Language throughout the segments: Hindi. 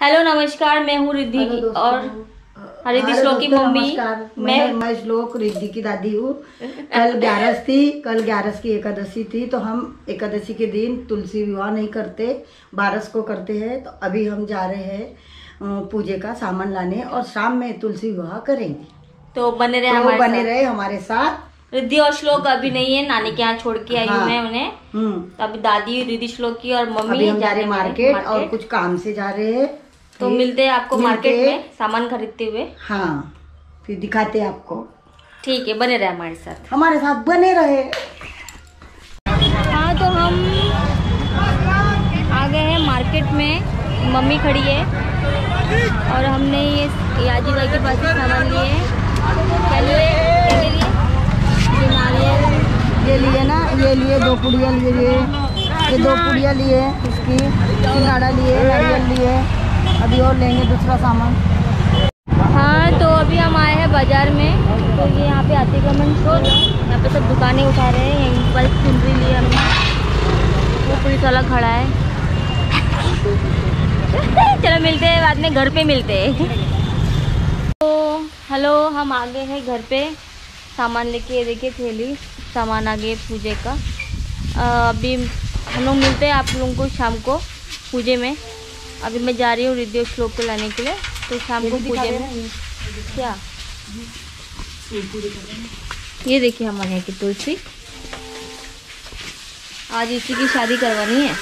हेलो नमस्कार मैं हूँ रिद्धि और रिद्धि श्लोक की मम्मी मैं मैं श्लोक रिद्धि की दादी हूँ। कल ग्यारस थी कल ग्यारस की एकादशी थी तो हम एकादशी के दिन तुलसी विवाह नहीं करते बारस को करते हैं तो अभी हम जा रहे हैं पूजे का सामान लाने और शाम में तुलसी विवाह करेंगे। तो बने रहे तो हमारे बने। रहे हमारे साथ। रिद्धि और श्लोक अभी नहीं है नानी के यहाँ छोड़ के आई हूँ हाँ। मैं उन्हें। हम्म। तो अभी दादी रिद्धि श्लोक की और मम्मी अभी हम जा रहे हैं वाले मार्केट और कुछ काम से जा रहे हैं। तो मिलते हैं आपको मार्केट में सामान खरीदते हुए। हाँ फिर दिखाते हैं आपको। ठीक है बने रहे हमारे साथ। हमारे साथ बने रहे। हाँ तो हम आ गए हैं मार्केट में। मम्मी खड़ी है। और हमने ये याजी भाई के पास सामान लिए। हैं। क्या लिए क्या ले लिए ये नारियल ये लिए ना, ये लिए दो पुड़िया लिए, ये ये दो पुड़िया लिए, इसकी सिंगाड़ा लिए, नारियल लिए। अभी और लेंगे दूसरा सामान। हाँ तो अभी हम आए हैं बाज़ार में। तो ये यहाँ पे आतिगमन स्टोर यहाँ पे सब दुकानें उठा रहे हैं। यहीं पर चुनरी लिए हमने। वो पुलिस वाला खड़ा है। चलो मिलते हैं, बाद में घर पे मिलते हैं। तो हेलो हम आ गए हैं घर पे। सामान लेके ये देखिए थैली सामान आ गए पूजे का। अभी हम लोग मिलते हैं आप लोगों को शाम को पूजे में। अभी मैं जा रही हूँ रिद्धि श्लोक को लाने के लिए। तो शाम को पूजे में क्या? ये देखिए हमारे यहाँ की तुलसी। आज इसी की शादी करवानी है।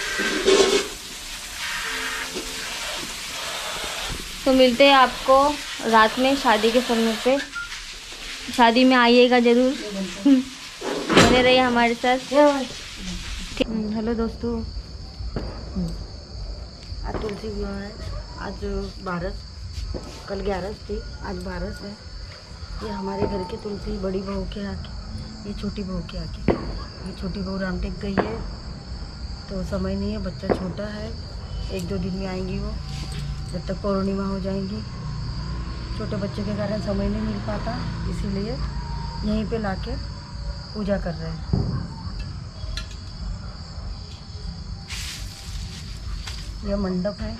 तो मिलते हैं आपको रात में शादी के समय पे। शादी में आइएगा ज़रूर। बने रहिए हमारे साथ। हम्म, हेलो दोस्तों। आज तुलसी विवाह है। आज बारस कल ग्यारस थी आज बारस है। ये हमारे घर के तुलसी बड़ी बहू के आके ये छोटी बहू के आके। ये छोटी बहू रामटेक गई है। तो समय नहीं है बच्चा छोटा है। एक दो दिन में आएँगी वो जब तक पौर्णिमा हो जाएँगी। छोटे बच्चे के कारण समय नहीं मिल पाता, इसीलिए यहीं पे लाके पूजा कर रहे हैं। यह मंडप है।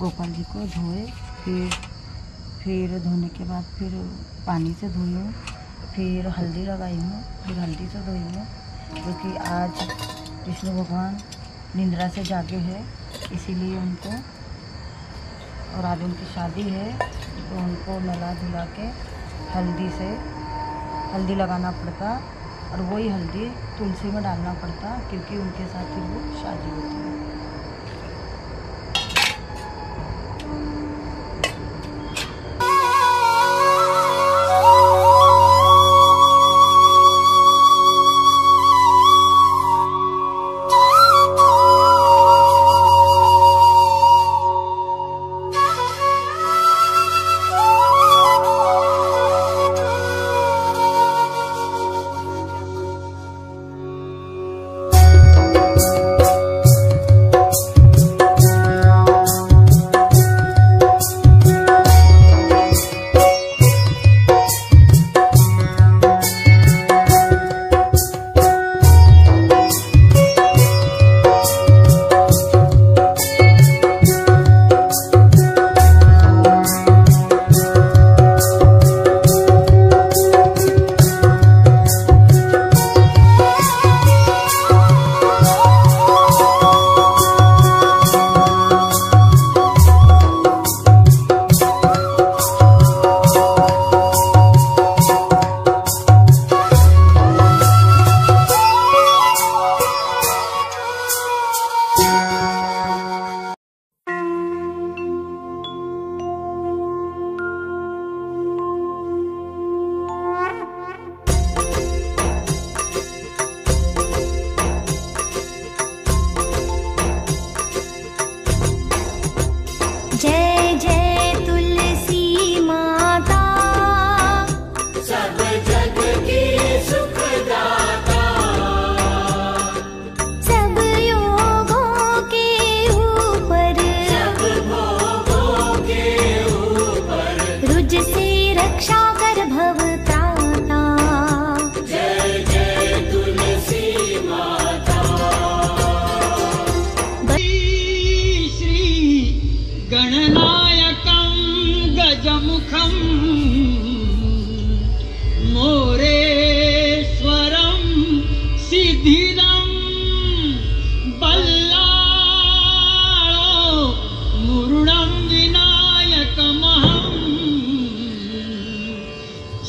गोपाल जी को धोए, फिर फिर धोने के बाद फिर पानी से धोई हूँ, फिर हल्दी लगाई हूँ, फिर हल्दी से धोई हूँ क्योंकि आज विष्णु भगवान निंद्रा से जागे हैं, इसीलिए उनको, और आज उनकी शादी है तो उनको नला धुला के हल्दी से, हल्दी लगाना पड़ता, और वही हल्दी तुलसी में डालना पड़ता, क्योंकि उनके साथ फिर वो शादी होती है।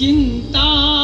心大。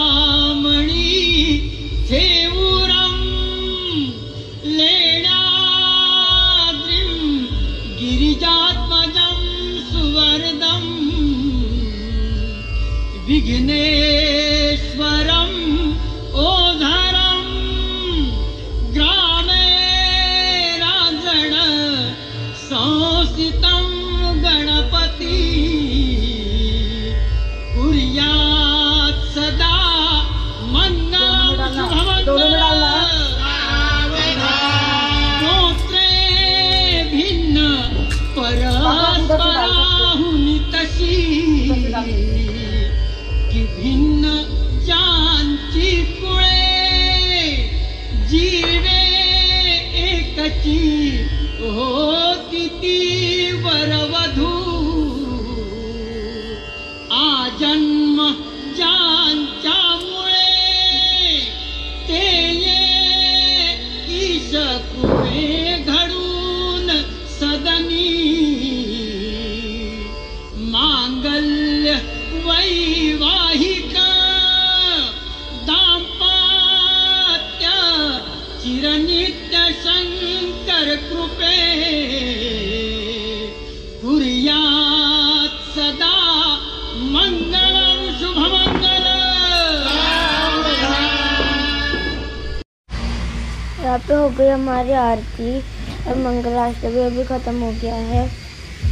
यहाँ पे हो गई हमारी आरती और मंगलाष्टमी अभी ख़त्म हो गया है।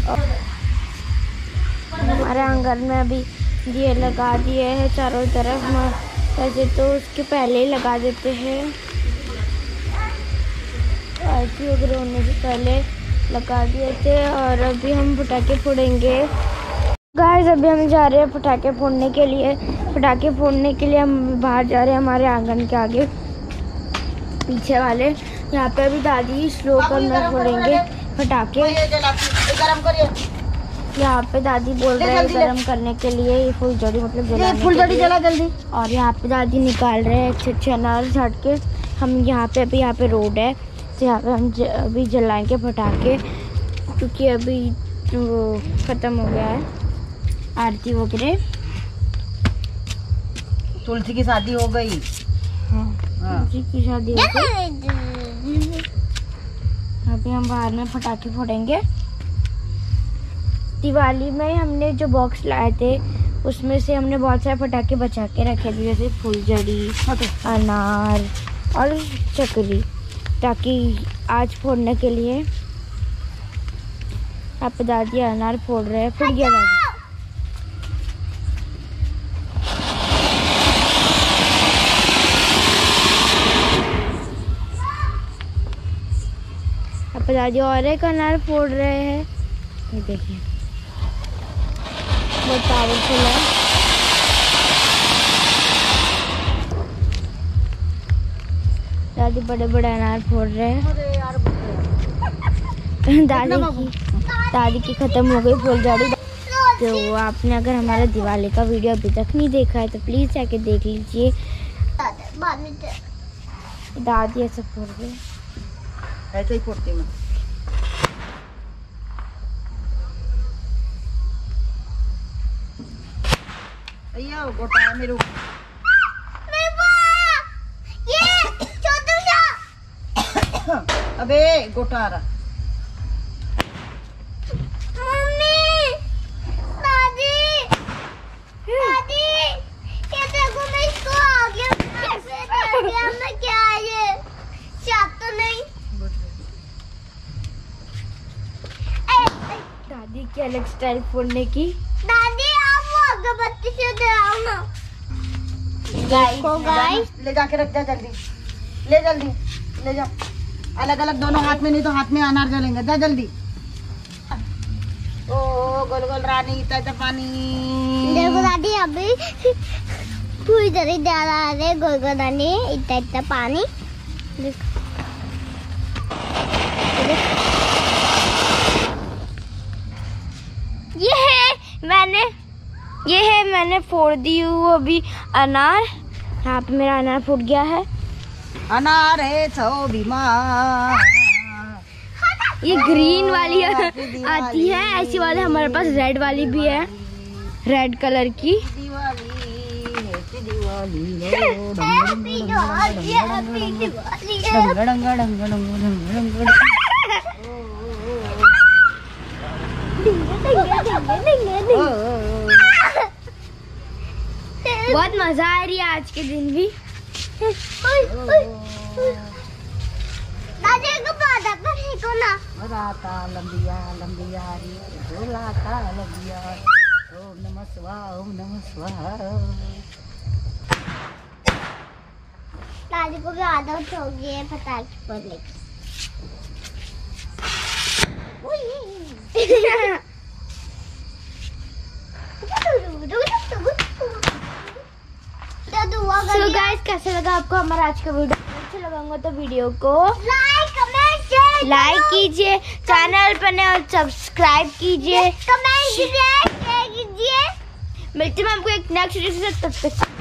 और हमारे आँगन में अभी दिए लगा दिए हैं चारों तरफ़ वैसे तो उसके पहले ही लगा देते हैं। आरती वगैरह होने से पहले लगा दिए थे और अभी हम पटाखे फोड़ेंगे। गाइस अभी हम जा रहे हैं पटाखे फोड़ने के लिए। पटाखे फोड़ने के लिए हम बाहर जा रहे हैं हमारे आँगन के आगे। पीछे वाले। यहाँ पे अभी दादी स्लो करना गरम करिए। यहाँ पे दादी बोल रहे हैं। गरम करने के लिए ये फुलझड़ी मतलब ये जलाने फुलझड़ी जला जल्दी। और यहाँ पे दादी निकाल रहे हैं अच्छे अच्छे अनार झाड़ के हम यहाँ पे अभी यहाँ पे रोड है तो यहाँ पे हम ज, अभी जलाएँगे पटाखे क्योंकि अभी वो ख़त्म हो गया है आरती वगैरह। तुलसी की शादी हो गई। जी की शादी हो गई। अभी हम बाहर में पटाखे फोड़ेंगे। दिवाली में हमने जो बॉक्स लाए थे उसमें से हमने बहुत सारे पटाखे बचा के रखे थे जैसे फुलझड़ी अनार और चकरी ताकि आज फोड़ने के लिए आप दादी अनार फोड़ रहे हैं फुट गया दादी दादी और एक अनार फोड़ रहे हैं। ये देखिए। बहुत पावरफुल है। दादी बड़े बड़े अनार फोड़ रहे हैं। दादी की दादी की खत्म हो गई फूल फुलझड़ी तो आपने अगर हमारा दिवाली का वीडियो अभी तक नहीं देखा है तो प्लीज़ जाके देख लीजिए। दादी ऐसे फोड़ है। ऐसे ही फोड़ती मैं गोटा है मेरे। अबे गोटा आ रहा दादी की अलग स्टाइल फोड़ने की। दादी आप वो अगरबत्ती से जलाओ ना। देखो गाइस ले जाके रख जा जल्दी। ले जल्दी। ले जा। अलग अलग दोनों हाथ में नहीं तो हाथ में अनार जलेंगे। जा जल्दी। ओ गोल गोल रानी ताज़ा पानी। देखो दादी अभी पूरी तरह डाला है। गोलगोदानी इतना इतना पानी। देखो। ये है मैंने ये है मैंने फोड़ दी हूँ अभी अनार यहाँ पे मेरा अनार फूट गया है अनार है छो बीमार ये ग्रीन वाली आती है ऐसी वाली हमारे पास रेड वाली भी है रेड कलर की दिवाली बहुत मज़ा आ रही है आज के दिन भी। पर है राता लंबिया लंबिया रे डोलाता लंबिया ओम नमः शिवाय ओम नमः शिवाय दादी को भी आदत हो गई है पटाखे फोड़ने की सो गाइस कैसे लगा आपको हमारा आज का वीडियो अच्छा लगाऊँगा तो वीडियो को लाइक कमेंट शेयर लाइक कीजिए चैनल पर नए और सब्सक्राइब कीजिए। कमेंट कीजिए शेयर कीजिए। मिलते हैं आपको एक नेक्स्ट वीडियो से तब तक